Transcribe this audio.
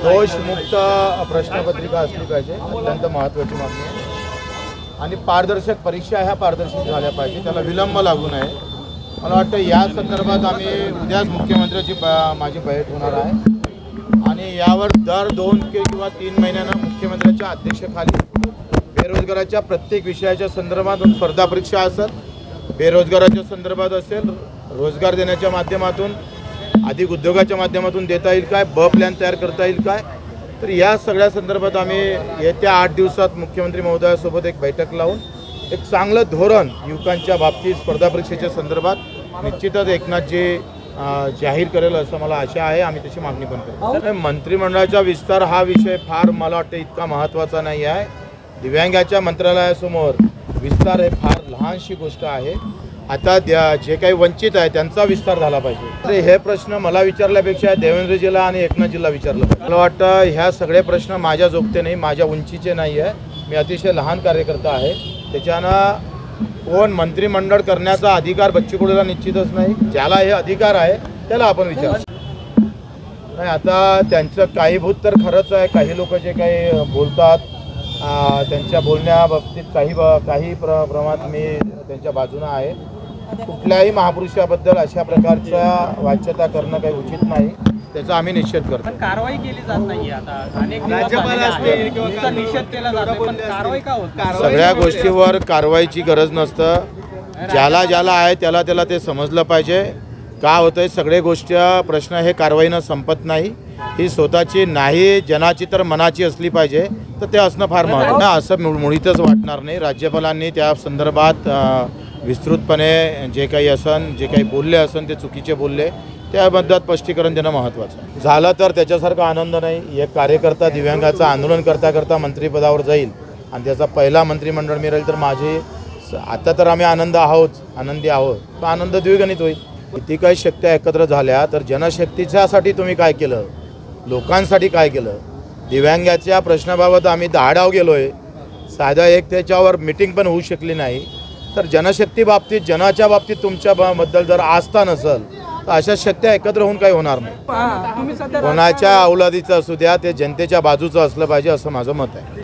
दोषमुक्त प्रश्नपत्रिका असली पाहिजे अत्यंत महत्त्वाची मागणी आहे. आणि पारदर्शक परीक्षा ह्या पारदर्शक झाल्या पाहिजे त्याला विलंब लागू नये. मला वाटतं या संदर्भात आम्ही उद्याच मुख्यमंत्र्याची ब- माझी बैठक होणार आहे. आणि यावर दर दोन किंवा तीन महिन्यांना मुख्यमंत्र्यांच्या अध्यक्षतेखाली बेरोजगाराच्या प्रत्येक विषयाच्या संदर्भात स्पर्धा परीक्षा असेल बेरोजगाराच्या संदर्भात असेल रोजगार देण्याच्या माध्यमातून अधिक उद्योगाच्या माध्यमातून देता येईल काय? ब प्लॅन तयार करता येईल काय? तर या सगळ्या संदर्भात आम्ही येत्या आठ दिवसात मुख्यमंत्री महोदयासोबत एक बैठक लावून एक चांगलं धोरण युवकांच्या बाबतीत स्पर्धा परीक्षेच्या संदर्भात निश्चितच एकनाथजी जाहीर करेल असं मला आशा आहे. आम्ही तशी मागणी पण करू. नाही, मंत्रिमंडळाचा विस्तार हा विषय फार मला वाटतं इतका महत्त्वाचा नाही आहे. दिव्यांगाच्या मंत्रालयासमोर विस्तार हे फार लहानशी गोष्ट आहे. आता द्या जे काही वंचित आहे त्यांचा विस्तार झाला पाहिजे. तर हे प्रश्न मला विचारल्यापेक्षा देवेंद्रजीला आणि एकनाथजीला विचारलं पाहिजे. मला वाटतं ह्या सगळे प्रश्न माझ्या जोगते नाही माझ्या उंचीचे नाही आहे. मी अतिशय लहान कार्यकर्ता आहे. त्याच्यानं कोण मंत्रिमंडळ करण्याचा अधिकार बच्चूकडूला निश्चितच नाही. ज्याला हे अधिकार आहे त्याला आपण विचार. नाही आता त्यांचं काही भूत तर खरंच आहे. काही लोक जे काही बोलतात त्यांच्या बोलण्याबाबतीत काही ब- काही प्र प्रमाणात मी त्यांच्या बाजूनं आहे. कुठल्याही महापुरुषाबद्दल अशा प्रकारच्या वाच्यता करणं काही उचित नाही. त्याचा आम्ही निषेध करतो. पण कारवाई केली जात नाहीये आता. निषेध केला जातोय पण कारवाई का होत नाही? सगळ्या गोष्टीवर कारवाईची गरज नसतं. ज्याला ज्याला आहे त्याला त्याला ते समजलं पाहिजे. का होतंय? सगळे गोष्टी प्रश्न हे कारवाईनं संपत नाही. ही स्वतःची नाही जनाची तर मनाची असली पाहिजे. तर ते असणं फार महत्त्वाचं ना असं मुळ- मुळीतच वाटणार नाही. राज्यपालांनी त्या संदर्भात विस्तृतपणे जे काही असन जे काही बोलले असन ते चुकीचे बोलले. त्याबद्दल स्पष्टीकरण देणं महत्त्वाचं. झालं तर त्याच्यासारखा आनंद नाही. एक कार्यकर्ता दिव्यांगाचं आंदोलन करता करता मंत्रिपदावर जाईल. आणि त्याचा पहिला मंत्रिमंडळ मिळेल तर माझे स- आता तर आम्ही आनंद आहोत आनंदी आहोत. तो आनंद द्विगणित होईल. किती काही शक्त्या एकत्र झाल्या तर जनशक्तीच्यासाठी तुम्ही काय केलं? लोकांसाठी काय केलं? दिव्यांगाच्या प्रश्नाबाबत आम्ही दहाडाव गेलो आहे साधा एक त्याच्यावर मिटिंग पण होऊ शकली नाही. तर जनशक्ती बाबतीत जनाच्या बाबतीत तुमच्या बद्दल जर आस्था नसेल तर अशा शक्त्या एकत्र होऊन काही होणार नाही. कोणाच्या अवलादीचं असू द्या ते जनतेच्या बाजूचं असलं पाहिजे असं माझं मत आहे.